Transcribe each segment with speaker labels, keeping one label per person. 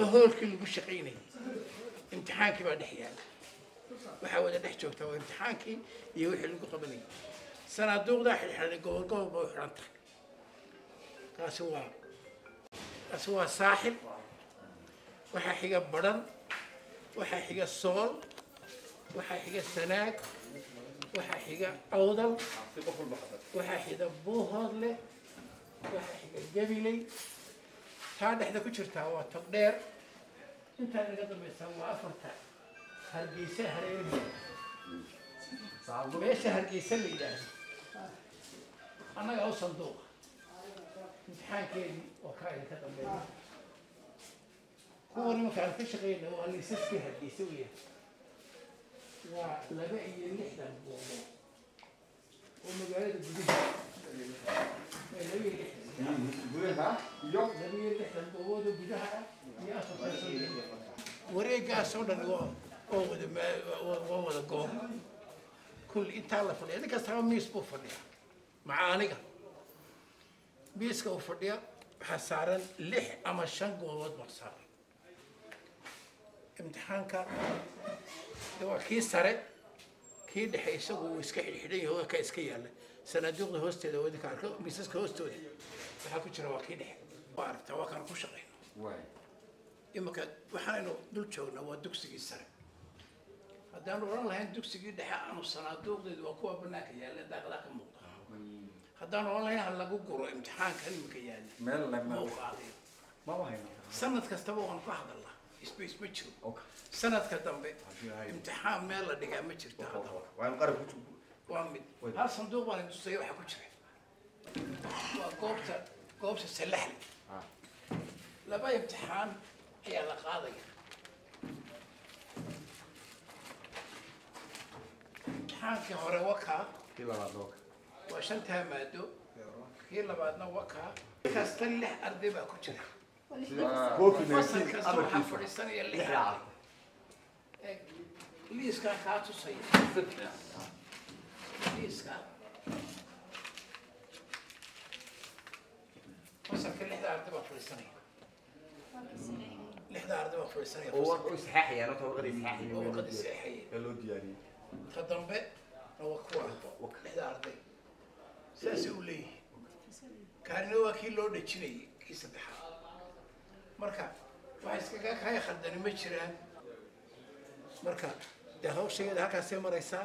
Speaker 1: وهولك لقو شقيني امتحانك بعد حيال وحاول ان أدح تو امتحانك يوحي لقو قبلي سنة دوغ دا حيحنا لقو القو بوحرانتك كاسوا كاسوا ساحل وحا حيقا بدن وحا حيقا صول وحا حيقا سناك وحا حيقا عودل وحا حيقا بوهر وحا حيقا جبلي تان إحدى كشرتها وتقدير أنت اللي قدر بيسوى أفرته هرقي سهر صعب ليش هرقي سلي يعني أنا جاو صندوق امتحان كين وكاين كذا بيني هو اللي ما تعرف ايش غيره هو اللي سس فيها اللي يسويها ولبعي النحلة بوضوح
Speaker 2: ومقاعدة جديدة لبعي النحلة
Speaker 1: wareegaasoo dhan waa wada goob kulli intaa la fadhiya ninkaastaba miis buu fadhiya maca aniga miiska uu fadhiya waxaa saaran lix ama shan goobood baa saaran imtixaanka waa kii sare kii dhexe isagu uu iska xidhxidhan yahay ka iska yaallay sanaaduuqda hoosteeda wadinka arko miisaska hoostooda waxaa ku jira waa kii dhexe waa aragtaa waa kana ku shaqayno iminka waxaanaynu dul joognaa waa dugsigii sare haddaanu odhan lahayn dugsigii dhexe aanu sanaaduuqdeedu waa kuwa banaanka yaalla daaqadaa ka muuqda haddaan odhan lahayn ha lagu guro imtixaanka iminka yaalla
Speaker 3: muuqaadayo
Speaker 1: sanad kastaba waan ku hadalnaa isbays ma jiro sanadka dambe imtixaan meel la dhigaa ma jirta haddaba waa mid hal sanduuq baan itusaya waxa ku jira waa goobta goobta salaxle laba imtixaan ayaa la qaadaya imtixaankii hore wakaa waa shantaa maado kii labaadna wakaa kasta lix arday baa ku jira fasal kasta waxaa fadhiisanaya lix arday liiskaa kaa tusaya Please come.
Speaker 2: مسك ال 11 فلسطينيه. ال 11 فلسطينيه. هو اسحاحي يعني طبقة اسحاحي. طبقة اسحاحي. اللود يعني.
Speaker 1: تفضل به هو كوره. ال 11 ساسي وليه. كان هو كي لو دجيني كي صدحه. marka wax iskaga kay khaldani ma jiraan
Speaker 2: marka de hawsheeda halkaasay maraysaa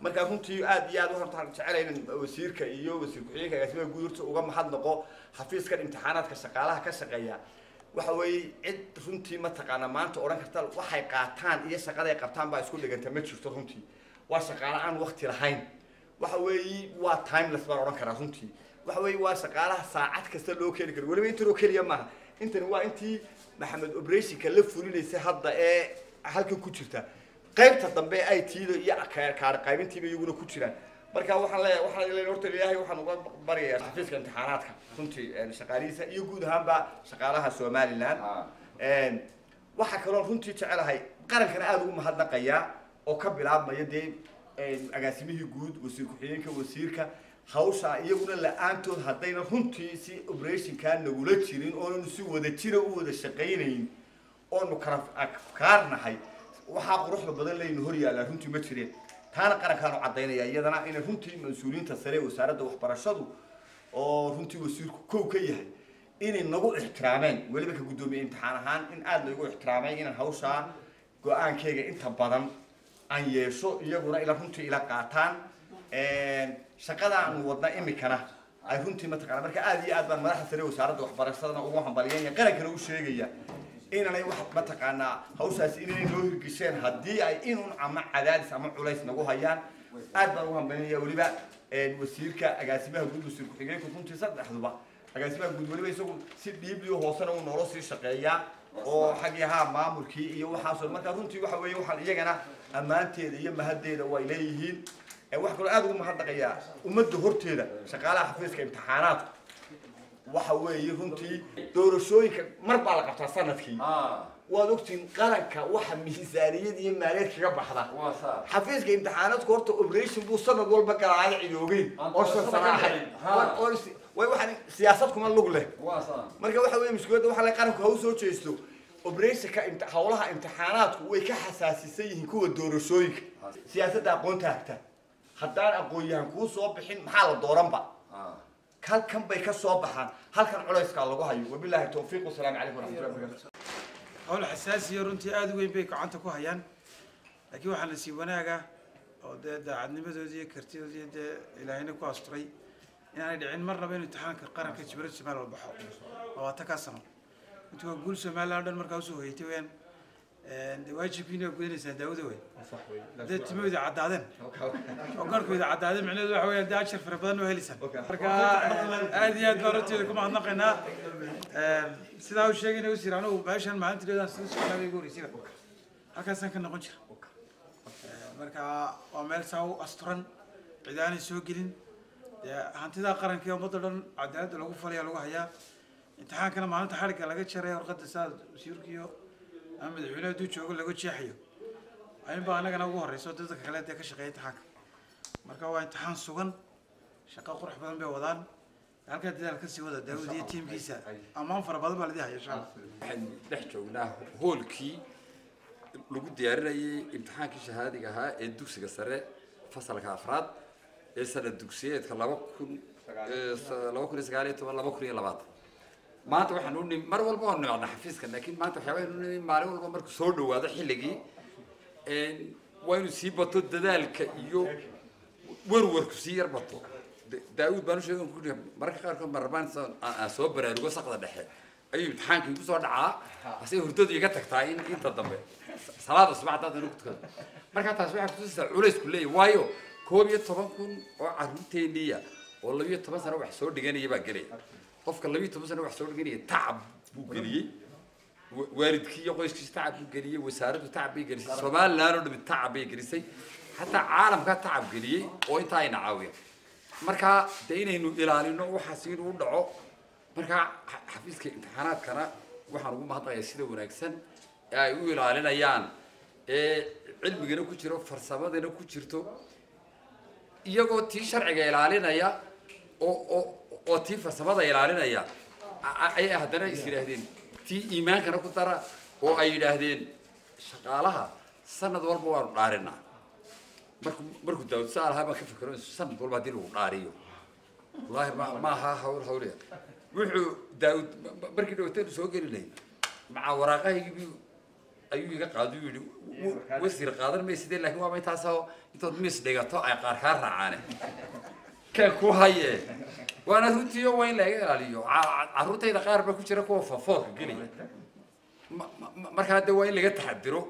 Speaker 2: markaa runtii aad iyo aad waxaan jecelahay inaan wasiirka iyo wasiir ku-xigeenka agaasimaha guud uga mahad naqo xafiiskan imtixaanaadka shaqaalaha ka shaqeeya waxa weeye cid runtii mataqaana maanta odhan karta waxay qaataan iyo shaqaday qabtaan baa isku dhiganta ma jirto runtii waa shaqaale aan wakti lahayn waxa weeye waa timeless baan odhan karaa runtii waxa weeye waa shaqaalaha saacad kasta loo keeni karo weliba intan oo keliya maaha intani waa intii maxamed obresinka la fulinaysa hadda ee halkan ku jirta qaybta dambe it-da iyo qaybintiiba iyaguna ku jiraan marka waaan le waaan horta ilaahay waxaan uga baryayaa xafiiska imtixaanaadka runtii shaqaalihiisa iyo guud ahaanba shaqaalaha somalilan ah. waxaa kaloo runtii jecelahay qarankana aada ugu mahadnaqaya oo ka bilaabmaya dee agaasimihii guud wasiir ku-xigeenka wasiirka hawsha iyaguna la-aantood haddayna runtii si operationkaa nagula jirin oonanu si wada jira u wada shaqaynayn oonu kara afkaarnahay waxaa quruxda badan laynu horyaallaa runtii ma jireen taana qarankaanu caddaynaya iyadana ina runtii mas-uuliyiinta sare wasaaradda waxbarashadu oo runtii wasiirku kow ka yahay inay nagu ixtiraameen weliba ka guddoomiye imtixaan ahaan in aada laygu ixtiraamay inaan hawshaa go-aankayga inta badan aan yeesho iyaguna ila runtii ila qaataan shaqada aanu wadna imikana ay runtii mataqana marka aada iyo aad baan madaxda sare wasaaradda waxbarashadana ugu hambaliyanya qarankana u sheegaya inanay wax mataqaanaa hawshaasi inanay noo hirgisheen haddii ay inun ama cadaadis ama culays nagu hayaan aad baan ugu hambalinaya weliba wasiirka agaasimaha guud wasiir ku-xigeenka runtii saddexduba agaasimaha guud weliba isagu si dhiibliyo hoosena uu noolo sii shaqeeyaa oo xagyaha maamulkii iyo waxaasoo markaa runtii waxa weeye waxaan iyagana ammaanteeda iyo mahaddeeda way leeyihiin wax kaloo aad ugu mahad dhaqayaa ummadda horteeda shaqaalaha xafiiska imtixaanaadka وحويه هنتي دور شوي مربع على قطع سنة فيه ودكتين قرنك واحد ميزانية دي مالك شاب حدا حفيز جيم تحانات كورت أوبريشن بو سنة دول بكر على عيوبين أرسل صراحة وأرسل وي واحد سياساتكم اللغة له مرجع واحد وين مشكلة واحد اللي قرنك هو سوتش يسلو أوبريشن كامت حولها امتحانات وي كحساسية هنكو دور شوي سياسة أقوم تحتها حتى أقول يعني كوسو بحين محل الدورن halkan bay ka soo baxaan halkan culayskaa lagu hayo wabilaahi towfiiq wasalaamu calaykum waraxmatullahi wabarakatu hawl xasaasiya runtii aada u weyn bay gacanta ku hayaan
Speaker 4: laakiin waxaa la sii wanaagaa oo dee daacadnimadoodii iyo kartidoodii dee ilaahayna ku asturay inaanay dhicin mar laba inuu imtixaanka qaranka jibril somaliya baxo labaatan kaa sano intuu guul somaliya oo dhan markaa usoo hoyatay weyaan واجبين وقولين داودوي ده تموي ده عدادن وقارك وده عدادن معناه ده حوالي ده عشر فربان وهلسن
Speaker 2: مركا هذه هاد مرتي لكم عن نقنا
Speaker 4: سيدا وشيء إنه يصير أنا وبعيش أنا معناته ده سيد سكان بيقولي سيدا هكذا سان كنا قنشر مركا وعمل ساو أسطرن عداني سوقين هانتدا قرن كيو مطلن عداد لو فلي لو هيا امتحان كنا معناته حالك لقيت شريه ورقة ساد سيركيو ama madaxweyne hadduu joogo laga jeexayo inbaa anagana ugu horreyso dadka kale dee ka shaqeeya intixaanka marka waa intixaan sugan shaqo qurux badan bay wadaan halkaa dadaal ka sii wada daawud iyo tiimkiisa ammaan fara badan baa ladii haya inshaa
Speaker 3: waxaan dhex joognaa hoolkii lagu diyaarinayay imtixaankii shahaadiga ahaa ee dugsiga sare fasalka afraad ee sana dugsiyeedka laba kun laba kun iyo sagaal iyo toban laba kun iyo labaatan maanta waxaan u mar walba waan nimacnaa xafiiska laakiin maanta waxyaabaa inu nimi maalin walba marku soo dhawaado xilligii waa inu sii bato dadaalka iyo warwarku sii yar bato daawud baan usheegan ku mararka qaarkood marabaan aan soo baraarugo saqda dhexe ayuu imtixaankii igu soo dhacaa asay hurdadu iga tagtaa in inta dambe salaada subax haddaad anigu tukado markaa taas waxaa kutusaysaa culaysku leeyahy waayo koob iyo toban kun oo carruurteenniya oo labiyo toban sano wax soo dhiganaya baa gelaya qofka labiyo toban sana wax soo dheganaya tacab buu geliyey waalidkii iyo qoyskiisa tacab buu geliyey wasaaraddu tacab bay gelisay somaliland oo dhami tacab bay gelisay hataa caalamkaa tacab geliyey oo intaa ayna caawiya markaa dee inaynu ilaalino waxaas inuu dhaco markaa xafiiska imtixaanaadkana waxaan ugu mahadnayaa sida wanaagsan ee ay u ilaalinayaan ee cilmigana ku jiro farsamadana ku jirto iyagoo tii sharciga ilaalinaya oo oo oo tii farsamada ilaalinaya ayay haddana is yidhaahdeen tii iimaankana ku dara oo ay yidhaahdeen shaqaalaha sanad walba waanu dhaarinaa marku markuu daawad saa lahaa baan ka fikiro sanad walba haddii lagu dhaariyo wallaahi ma aha hawl hawliya wuxuu daawud markii dhawataynu soo gelinay macaa waraaqahaygii ayuu iga qaado yidhi wasiir qaadan maysidee laakiin waa may taasoo intood miis ay qaar kaa raacaane كاكو هاي وانا رنتيو وين لاقي اليو عروتي دقار بكو جرا كو ففوق قلي markaa de waa in laga taxadiro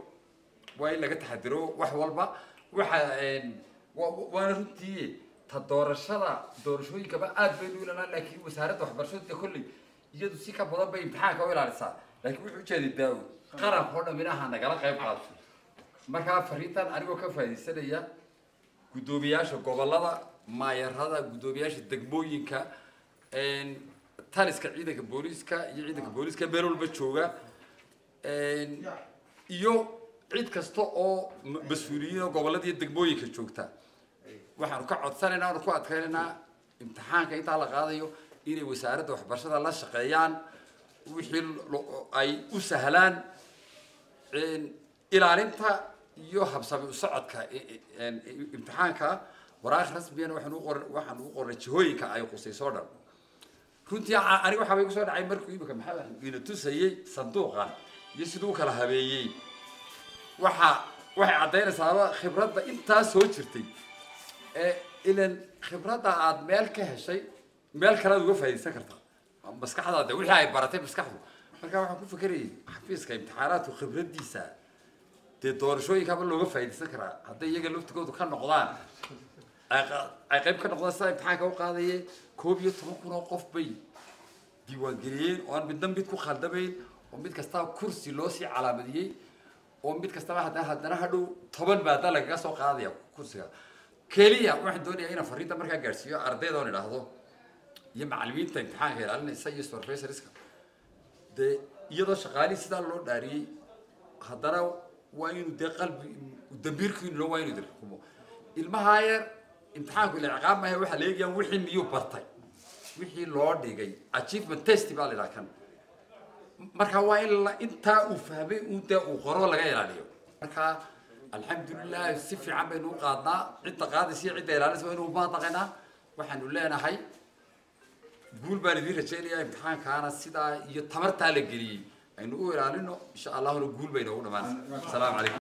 Speaker 3: waa in laga taxadiro wax walba waxa waana runtii ta doorashada doorashooyinkaba aad baynu ilanaa laakiin wasaaradda waxbarashada de kolley iyadu si ka badan bay imtixaanka u ilaalisaa laakiin wuxuu ujeeday daawo qaranka oo dhaminaha nagala qayb qaadato markaa fariintan anigoo ka faa'iidaysanaya guddoomiyaasha gobolada maayarada guddoomiyaasha degmooyinka taliska ciidanka booliiska iyo ciidanka booliiska meel walba jooga iyo cid kasta oo mas-uuliyiinoo gobolada iyo degmooyinka joogta waxaanu ka codsanaynaa waanu ku adkaynaynaa imtixaanka intaa la qaadayo inay wasaaradda waxbarashada la shaqeeyaan wixii ay u sahlaan ilaalinta iyo habsami u socodka imtixaanka وراح رسميا وحنوقر وحنوقر الشهوي كأي قصي صدر كنت يا أنا وحبي يقصد عين مركو يبقى محل إن تسي صندوقة يسدوك على هبيي وح وح عدينا صار خبرة إنت سوي شرتي إلى خبرة عاد مالك هالشيء مالك هذا وقف هاي سكرتا بس كحد هذا وش هاي براتي بس كحد مركا وح كوف كري حفيز كيم تحارات وخبرة ديسا تدور شوي قبل لو وقف هاي يجي لفت كود نقضان ay qayb ka noqdaan sida imtixaanka u qaadayeen koob iyo toban kun oo qof bay diiwaangeliyeen oo aan midna mid ku khaldamayn oo mid kastaba kursi loo sii calaamadiyey oo mid kastaba haddana haddana hadhow toban baa haddana lagaga soo qaadaya kursiga keliya waxaan doonayaa inaan fariinta markaa gaadhsiiyo ardayda oon idhaahdo iyo macallimiinta imtixaanka ilaalinaysa iyo professorska dee iyadoo shaqaalihii sidaa loo dhaariyey haddana waa inuu dee qalbi dambiirkiinu waa inuu dirxumo ilmahaa yar امتحانك العقاب ما هي واحد ليجي وحين نيو برتاي وحين لورد يجي أشيف من تيست بالي لكن مركا لا أنت وفهمي أنت وقرا لا غير عليهم مركا الحمد لله سيف عمل وقاضنا أنت قاضي سيع أنت لا نسوي نوباطقنا وحن ولا أنا هاي قول بالذي رجال يا امتحان كان السيدة يتمرت على الجري إنه يعني إن شاء الله نقول بينه ونمان السلام عليكم